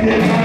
did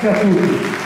Grazie a.